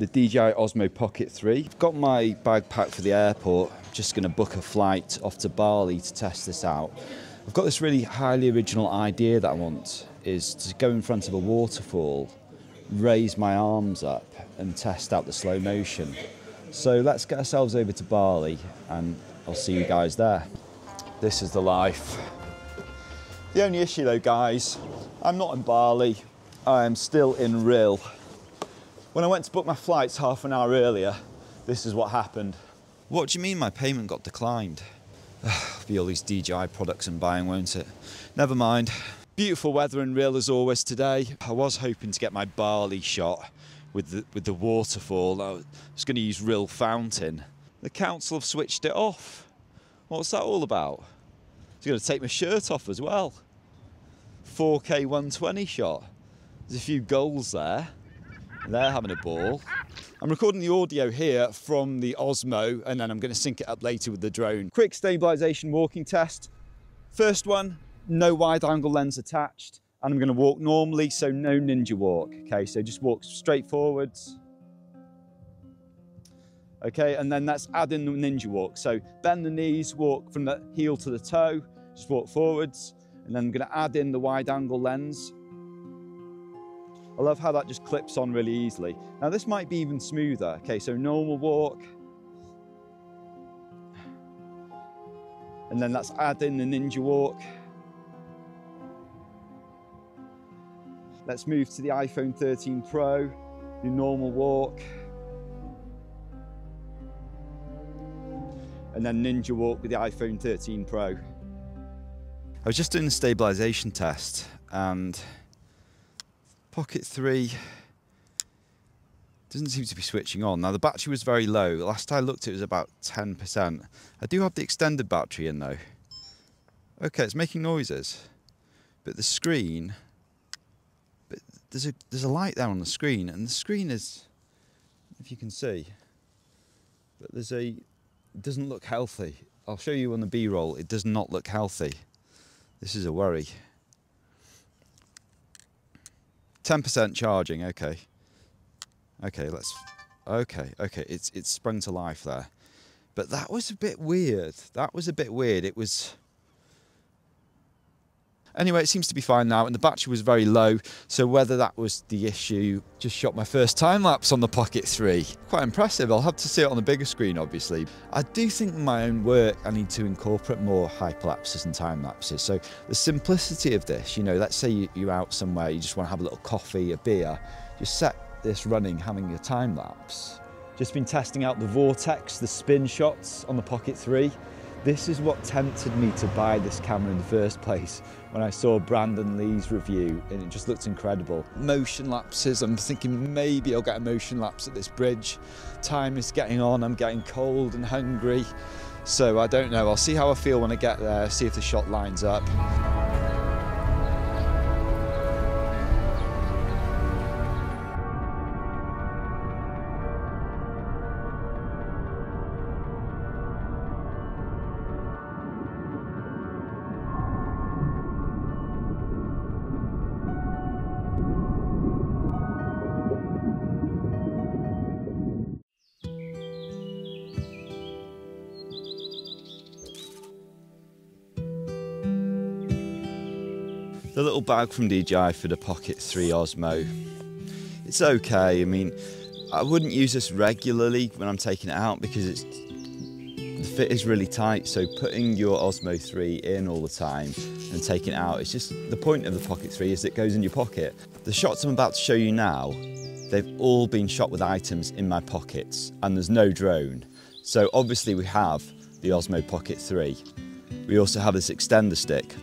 the DJI Osmo Pocket 3. I've got my bag packed for the airport. Just going to book a flight off to Bali to test this out. I've got this really highly original idea that I want is to go in front of a waterfall, raise my arms up and test out the slow motion. So let's get ourselves over to Bali and I'll see you guys there. This is the life. The only issue though guys, I'm not in Bali, I am still in Rhyl. When I went to book my flights half an hour earlier, this is what happened. What do you mean my payment got declined? Be all these DJI products I'm buying, won't it? Never mind. Beautiful weather and Rhyl as always today. I was hoping to get my Bali shot with the, with the waterfall. I was going to use Rhyl Fountain. The council have switched it off. What's that all about? It's going to take my shirt off as well. 4K 120 shot. There's a few goals there. They're having a ball. I'm recording the audio here from the Osmo and then I'm going to sync it up later with the drone. Quick stabilization walking test. First one, no wide angle lens attached. And I'm going to walk normally, so no ninja walk. Okay, so just walk straight forwards. Okay, and then that's add in the ninja walk. So bend the knees, walk from the heel to the toe, just walk forwards. And then I'm going to add in the wide angle lens. I love how that just clips on really easily. Now this might be even smoother. Okay, so normal walk. And then let's add in the ninja walk. Let's move to the iPhone 13 Pro, your normal walk. And then ninja walk with the iPhone 13 Pro. I was just doing a stabilization test and Pocket 3 doesn't seem to be switching on. Now the battery was very low. Last I looked it was about 10%. I do have the extended battery in though. Okay, it's making noises. But the screen but there's a there's a light there on the screen and the screen is if you can see but there's a doesn't look healthy. I'll show you on the B-roll. It does not look healthy. This is a worry. 10% charging, okay. Okay, let's, okay, okay, it's, it's sprung to life there. But that was a bit weird. That was a bit weird. It was, Anyway, it seems to be fine now, and the battery was very low, so whether that was the issue, just shot my first time lapse on the Pocket 3. Quite impressive, I'll have to see it on the bigger screen, obviously. I do think in my own work, I need to incorporate more hyperlapses and time lapses. So the simplicity of this, you know, let's say you're out somewhere, you just want to have a little coffee, a beer, just set this running, having a time lapse. Just been testing out the Vortex, the spin shots on the Pocket 3. This is what tempted me to buy this camera in the first place when I saw Brandon Li's review and it just looked incredible. Motion lapses, I'm thinking maybe I'll get a motion lapse at this bridge. Time is getting on, I'm getting cold and hungry. So I don't know, I'll see how I feel when I get there, see if the shot lines up. The little bag from DJI for the Pocket 3 Osmo. It's okay, I mean, I wouldn't use this regularly when I'm taking it out because it's the fit is really tight, so putting your Osmo 3 in all the time and taking it out, it's just the point of the Pocket 3 is it goes in your pocket. The shots I'm about to show you now, they've all been shot with items in my pockets and there's no drone. So obviously we have the Osmo Pocket 3. We also have this extender stick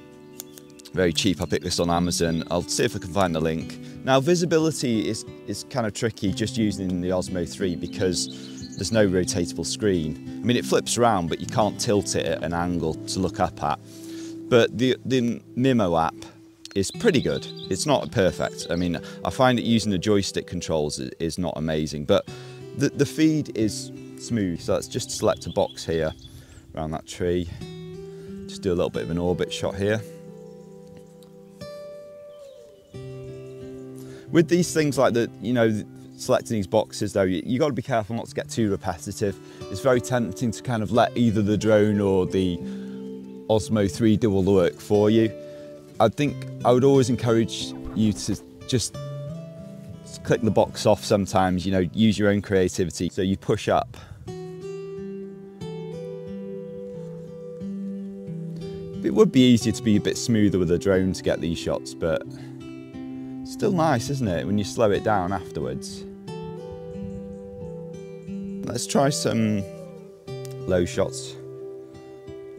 very cheap. I picked this on Amazon. I'll see if I can find the link. Now visibility is, is kind of tricky just using the Osmo 3 because there's no rotatable screen. I mean, it flips around, but you can't tilt it at an angle to look up at. But the, the Mimo app is pretty good. It's not perfect. I mean, I find that using the joystick controls is not amazing, but the, the feed is smooth. So let's just select a box here around that tree. Just do a little bit of an orbit shot here. With these things like the, you know, selecting these boxes though, you, you got to be careful not to get too repetitive. It's very tempting to kind of let either the drone or the Osmo 3 do all the work for you. I think I would always encourage you to just click the box off sometimes, you know, use your own creativity. So you push up. It would be easier to be a bit smoother with a drone to get these shots, but still nice, isn't it, when you slow it down afterwards. Let's try some low shots.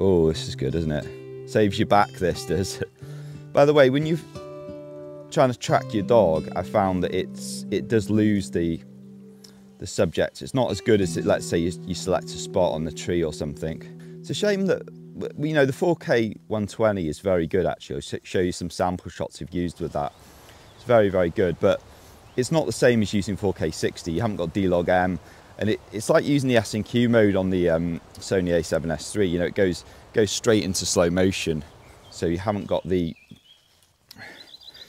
Oh, this is good, isn't it? Saves you back, this does. By the way, when you're trying to track your dog, I found that it's it does lose the the subject. It's not as good as it, let's say you, you select a spot on the tree or something. It's a shame that you know the 4K 120 is very good actually. I'll show you some sample shots we've used with that. It's very very good, but it's not the same as using 4K 60. You haven't got D-Log M, and it, it's like using the S&Q mode on the um, Sony A7S III. You know, it goes goes straight into slow motion, so you haven't got the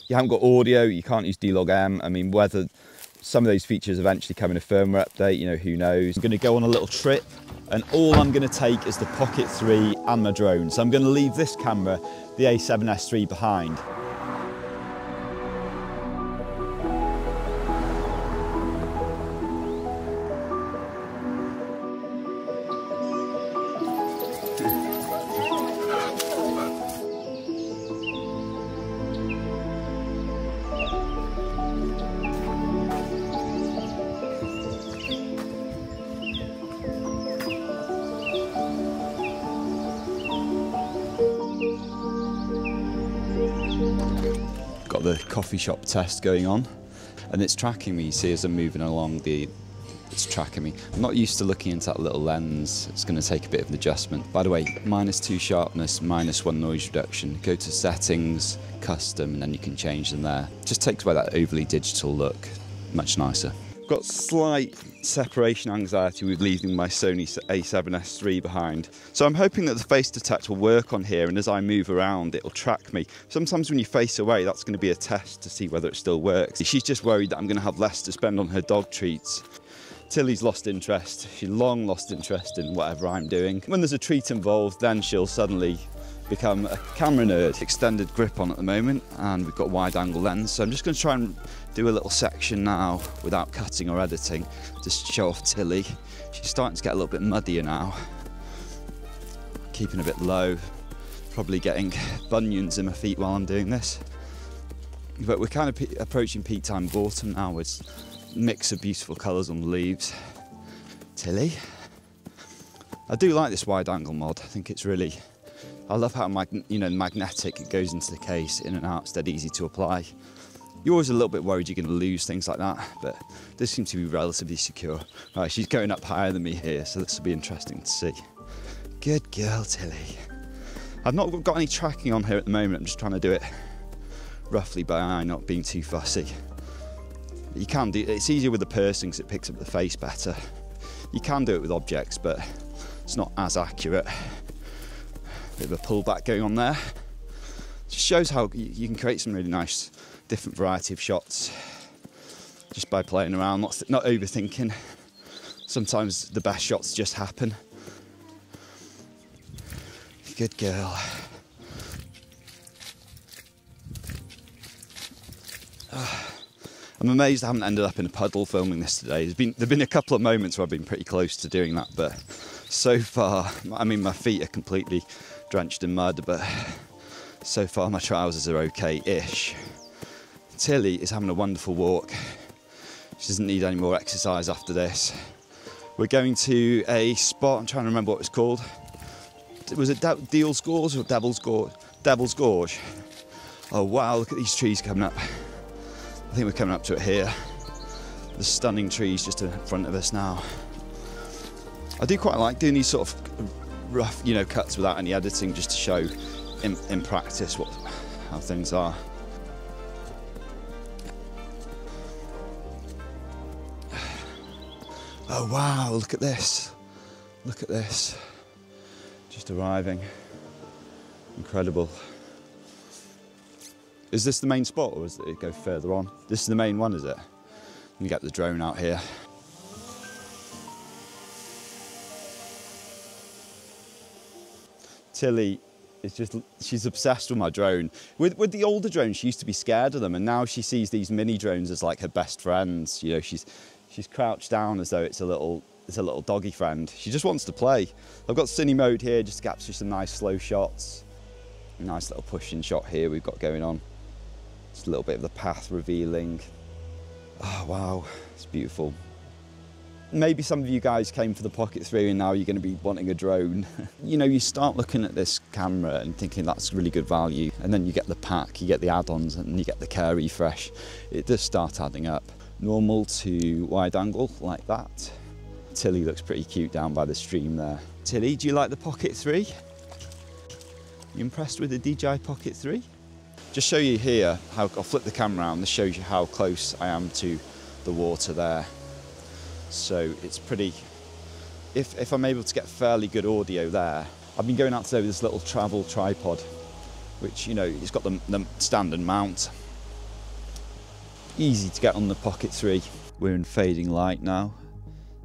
you haven't got audio. You can't use D-Log M. I mean, whether some of those features eventually come in a firmware update, you know, who knows. I'm going to go on a little trip and all I'm going to take is the Pocket 3 and my drone. So I'm going to leave this camera, the A7S III behind. Coffee shop test going on and it's tracking me, you see as I'm moving along the it's tracking me. I'm not used to looking into that little lens. It's going to take a bit of an adjustment. By the way, minus two sharpness, minus one noise reduction. Go to settings, custom, and then you can change them there. Just takes away that overly digital look. Much nicer got slight separation anxiety with leaving my Sony a7S III behind. So I'm hoping that the face detect will work on here and as I move around it'll track me. Sometimes when you face away that's going to be a test to see whether it still works. She's just worried that I'm going to have less to spend on her dog treats. Tilly's lost interest. She long lost interest in whatever I'm doing. When there's a treat involved then she'll suddenly become a camera nerd. Extended grip on at the moment and we've got wide angle lens so I'm just going to try and do a little section now without cutting or editing just to show off Tilly. She's starting to get a little bit muddier now. Keeping a bit low, probably getting bunions in my feet while I'm doing this. But we're kind of approaching peak time of autumn now with mix of beautiful colours on the leaves. Tilly. I do like this wide angle mod. I think it's really, I love how you know magnetic it goes into the case, in and out, it's dead easy to apply. You're always a little bit worried you're going to lose things like that, but this seems to be relatively secure. Right, she's going up higher than me here, so this will be interesting to see. Good girl, Tilly. I've not got any tracking on here at the moment, I'm just trying to do it roughly by eye, not being too fussy. You can do it's easier with the person because it picks up the face better. You can do it with objects, but it's not as accurate. Bit of a pullback going on there. Just shows how you can create some really nice different variety of shots just by playing around, not, not overthinking. Sometimes the best shots just happen. Good girl. I'm amazed I haven't ended up in a puddle filming this today. There's been there've been a couple of moments where I've been pretty close to doing that, but so far, I mean, my feet are completely drenched in mud, but so far my trousers are okay-ish. Tilly is having a wonderful walk. She doesn't need any more exercise after this. We're going to a spot, I'm trying to remember what it's called. Was it De Deal's Gorge or Devil's Gorge? Devil's Gorge. Oh wow, look at these trees coming up. I think we're coming up to it here. The stunning trees just in front of us now. I do quite like doing these sort of uh, rough, you know, cuts without any editing just to show in, in practice what how things are. Oh wow, look at this. Look at this. Just arriving. Incredible. Is this the main spot or does it go further on? This is the main one, is it? We get the drone out here. Tilly is just, she's obsessed with my drone. With, with the older drones, she used to be scared of them, and now she sees these mini drones as like her best friends. You know, she's, she's crouched down as though it's a little, it's a little doggy friend. She just wants to play. I've got cine mode here just to capture some nice slow shots. Nice little pushing shot here we've got going on. Just a little bit of the path revealing. Oh, wow, it's beautiful. Maybe some of you guys came for the Pocket 3 and now you're going to be wanting a drone. you know, you start looking at this camera and thinking that's really good value, and then you get the pack, you get the add-ons, and you get the care refresh. It does start adding up. Normal to wide angle like that. Tilly looks pretty cute down by the stream there. Tilly, do you like the Pocket 3? You impressed with the DJI Pocket 3? Just show you here how I'll flip the camera around. This shows you how close I am to the water there. So it's pretty, if, if I'm able to get fairly good audio there, I've been going out today with this little travel tripod, which, you know, it's got the, the standard mount. Easy to get on the Pocket 3. We're in fading light now.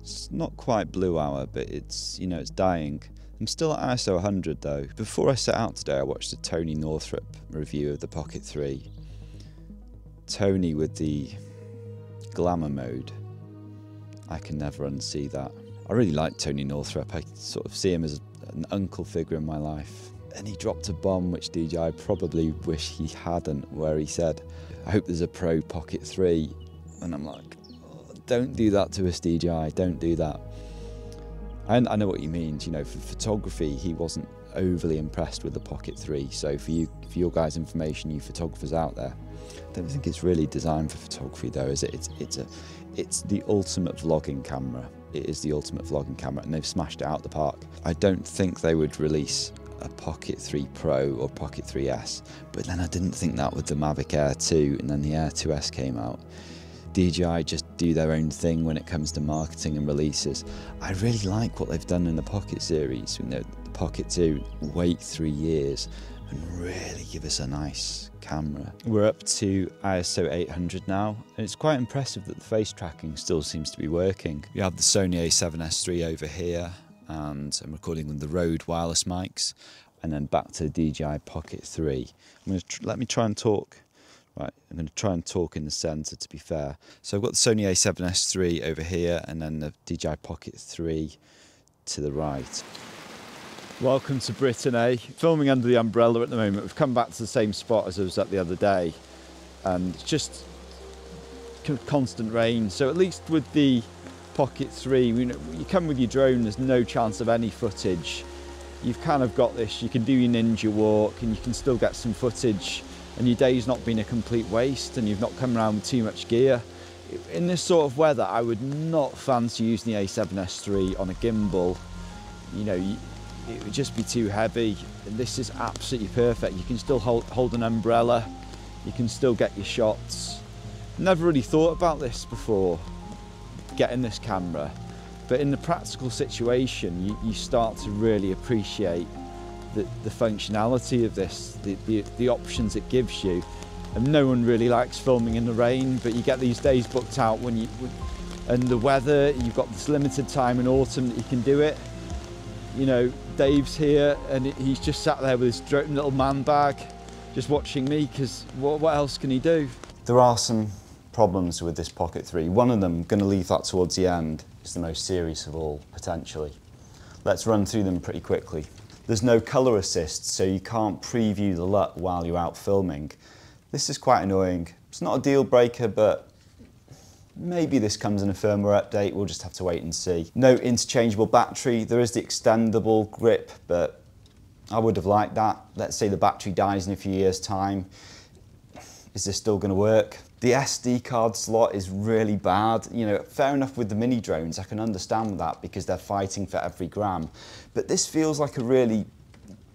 It's not quite blue hour, but it's, you know, it's dying. I'm still at ISO 100 though. Before I set out today, I watched a Tony Northrup review of the Pocket 3. Tony with the glamour mode I can never unsee that. I really like Tony Northrup. I sort of see him as an uncle figure in my life. And he dropped a bomb which DJI probably wish he hadn't, where he said, I hope there's a Pro Pocket 3. And I'm like, oh, don't do that to us, DJI, don't do that. And I know what he means, you know, for photography, he wasn't overly impressed with the Pocket 3. So for you, for your guys' information, you photographers out there, I don't think it's really designed for photography though, is it? It's, it's a, it's the ultimate vlogging camera. It is the ultimate vlogging camera, and they've smashed it out the park. I don't think they would release a Pocket 3 Pro or Pocket 3S, but then I didn't think that with the Mavic Air 2, and then the Air 2S came out. DJI just do their own thing when it comes to marketing and releases. I really like what they've done in the Pocket series. You know, the Pocket 2, wait three years and really give us a nice camera. We're up to ISO 800 now, and it's quite impressive that the face tracking still seems to be working. We have the Sony a7S III over here, and I'm recording with the Rode wireless mics, and then back to the DJI Pocket 3. I'm going to let me try and talk. Right, I'm going to try and talk in the centre to be fair. So I've got the Sony a7S III over here, and then the DJI Pocket 3 to the right. Welcome to Brittany. Eh? Filming under the umbrella at the moment. We've come back to the same spot as I was at the other day, and it's just constant rain. So at least with the Pocket 3, you, know, you come with your drone, there's no chance of any footage. You've kind of got this, you can do your ninja walk and you can still get some footage and your day's not been a complete waste and you've not come around with too much gear. In this sort of weather, I would not fancy using the A7S III on a gimbal. You know, it would just be too heavy. This is absolutely perfect. You can still hold, hold an umbrella, you can still get your shots. Never really thought about this before, getting this camera. But in the practical situation, you, you start to really appreciate the, the functionality of this, the, the, the options it gives you. And no one really likes filming in the rain, but you get these days booked out when you, and the weather, you've got this limited time in autumn that you can do it. You know, Dave's here and he's just sat there with his little man bag, just watching me because what, what else can he do? There are some problems with this Pocket 3. One of them, going to leave that towards the end, is the most serious of all, potentially. Let's run through them pretty quickly. There's no colour assist, so you can't preview the LUT while you're out filming. This is quite annoying. It's not a deal breaker, but Maybe this comes in a firmware update, we'll just have to wait and see. No interchangeable battery, there is the extendable grip, but I would have liked that. Let's say the battery dies in a few years time. Is this still gonna work? The SD card slot is really bad. You know, fair enough with the mini drones, I can understand that because they're fighting for every gram. But this feels like a really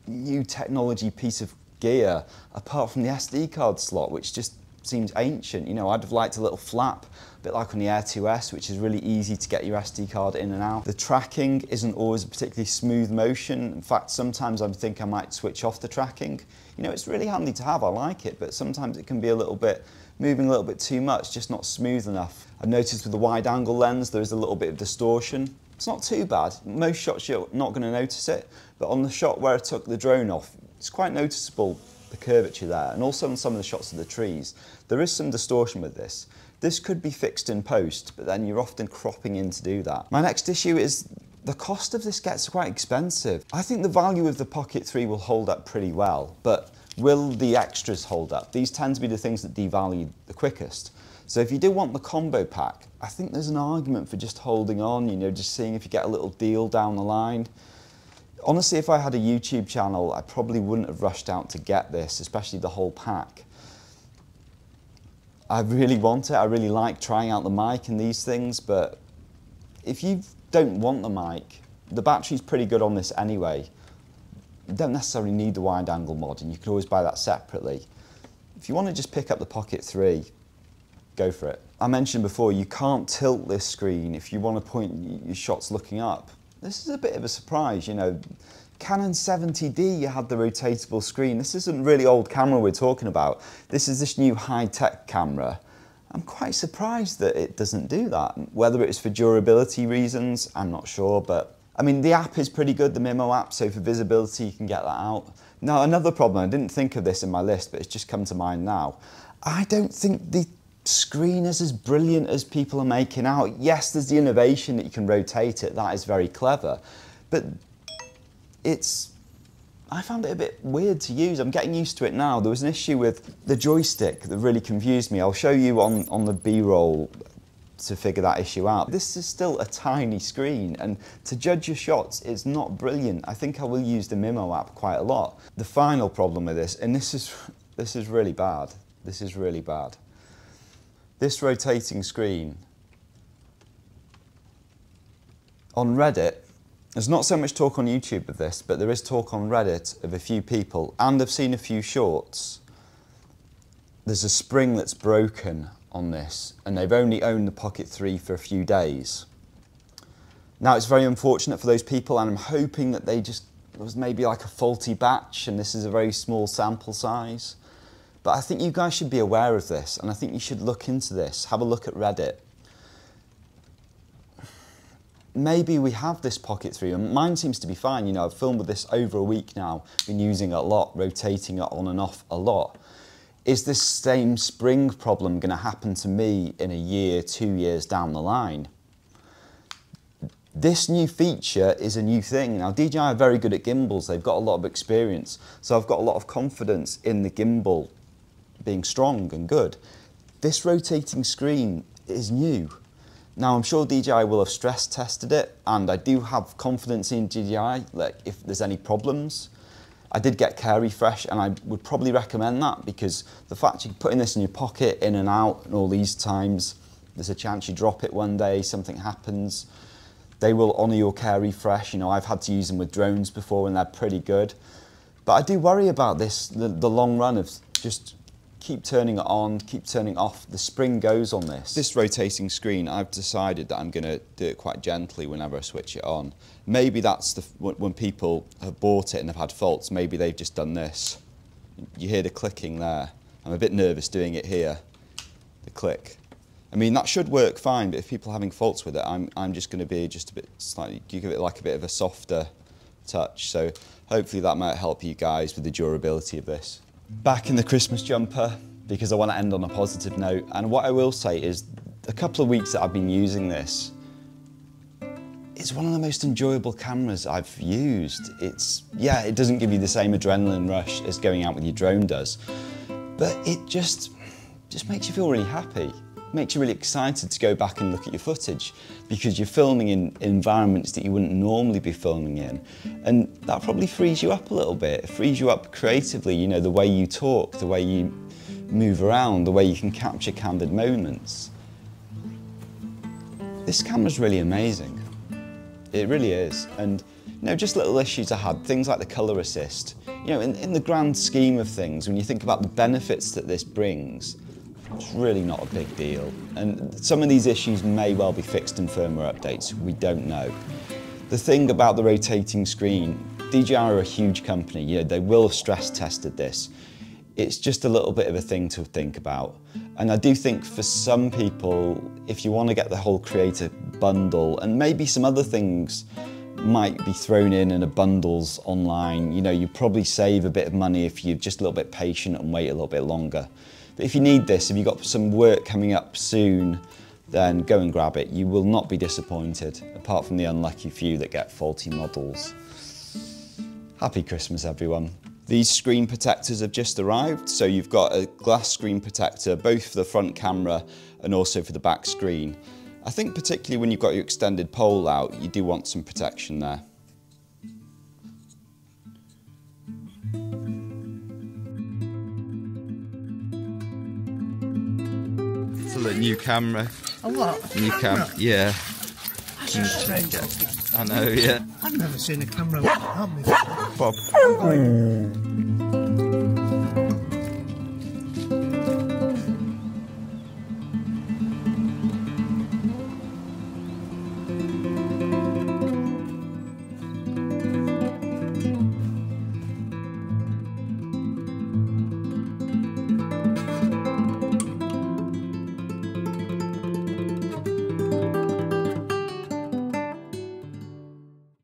new technology piece of gear, apart from the SD card slot, which just seems ancient. You know, I'd have liked a little flap, a bit like on the Air 2S, which is really easy to get your SD card in and out. The tracking isn't always a particularly smooth motion. In fact, sometimes I think I might switch off the tracking. You know, it's really handy to have, I like it, but sometimes it can be a little bit, moving a little bit too much, just not smooth enough. I've noticed with the wide angle lens, there is a little bit of distortion. It's not too bad. Most shots you're not going to notice it, but on the shot where I took the drone off, it's quite noticeable the curvature there and also on some of the shots of the trees there is some distortion with this this could be fixed in post but then you're often cropping in to do that my next issue is the cost of this gets quite expensive I think the value of the Pocket 3 will hold up pretty well but will the extras hold up these tend to be the things that devalue the quickest so if you do want the combo pack I think there's an argument for just holding on you know just seeing if you get a little deal down the line Honestly, if I had a YouTube channel, I probably wouldn't have rushed out to get this, especially the whole pack. I really want it. I really like trying out the mic and these things, but if you don't want the mic, the battery's pretty good on this anyway. You don't necessarily need the wide angle mod, and you can always buy that separately. If you want to just pick up the Pocket 3, go for it. I mentioned before, you can't tilt this screen if you want to point your shots looking up. This is a bit of a surprise, you know. Canon 70D, you had the rotatable screen. This isn't really old camera we're talking about. This is this new high-tech camera. I'm quite surprised that it doesn't do that. Whether it's for durability reasons, I'm not sure, but I mean, the app is pretty good, the Mimo app, so for visibility, you can get that out. Now, another problem, I didn't think of this in my list, but it's just come to mind now. I don't think the screen is as brilliant as people are making out. Yes, there's the innovation that you can rotate it, that is very clever, but it's, I found it a bit weird to use. I'm getting used to it now. There was an issue with the joystick that really confused me. I'll show you on, on the B-roll to figure that issue out. This is still a tiny screen and to judge your shots it's not brilliant. I think I will use the Mimo app quite a lot. The final problem with this, and this is, this is really bad, this is really bad. This rotating screen on Reddit, there's not so much talk on YouTube of this, but there is talk on Reddit of a few people, and I've seen a few shorts. There's a spring that's broken on this, and they've only owned the Pocket 3 for a few days. Now, it's very unfortunate for those people, and I'm hoping that they just, it was maybe like a faulty batch, and this is a very small sample size. But I think you guys should be aware of this, and I think you should look into this. Have a look at Reddit. Maybe we have this Pocket 3, and mine seems to be fine. You know, I've filmed with this over a week now, been using it a lot, rotating it on and off a lot. Is this same spring problem going to happen to me in a year, two years down the line? This new feature is a new thing. Now, DJI are very good at gimbals. They've got a lot of experience. So I've got a lot of confidence in the gimbal being strong and good. This rotating screen is new. Now I'm sure DJI will have stress tested it and I do have confidence in DJI like if there's any problems. I did get Care Refresh and I would probably recommend that because the fact you're putting this in your pocket in and out and all these times, there's a chance you drop it one day, something happens. They will honour your Care Refresh. You know, I've had to use them with drones before and they're pretty good. But I do worry about this, the, the long run of just keep turning it on, keep turning off. The spring goes on this. This rotating screen, I've decided that I'm going to do it quite gently whenever I switch it on. Maybe that's the, when people have bought it and have had faults, maybe they've just done this. You hear the clicking there. I'm a bit nervous doing it here, the click. I mean, that should work fine, but if people are having faults with it, I'm, I'm just going to be just a bit slightly, you give it like a bit of a softer touch. So hopefully that might help you guys with the durability of this back in the Christmas jumper because I want to end on a positive note. And what I will say is a couple of weeks that I've been using this, it's one of the most enjoyable cameras I've used. It's, yeah, it doesn't give you the same adrenaline rush as going out with your drone does, but it just, just makes you feel really happy makes you really excited to go back and look at your footage because you're filming in environments that you wouldn't normally be filming in. And that probably frees you up a little bit. It frees you up creatively, you know, the way you talk, the way you move around, the way you can capture candid moments. This camera's really amazing. It really is. And you know, just little issues I had, things like the colour assist. You know, in, in the grand scheme of things, when you think about the benefits that this brings, It's really not a big deal. And some of these issues may well be fixed in firmware updates, we don't know. The thing about the rotating screen, DJI are a huge company, you know, they will have stress tested this. It's just a little bit of a thing to think about. And I do think for some people, if you want to get the whole creator bundle and maybe some other things might be thrown in in a bundles online, you know, you probably save a bit of money if you're just a little bit patient and wait a little bit longer. But if you need this, if you've got some work coming up soon, then go and grab it. You will not be disappointed, apart from the unlucky few that get faulty models. Happy Christmas, everyone. These screen protectors have just arrived, so you've got a glass screen protector, both for the front camera and also for the back screen. I think particularly when you've got your extended pole out, you do want some protection there. It's a new camera. A what? New cam, yeah. I know, yeah. I've never seen a camera like that before. Bob.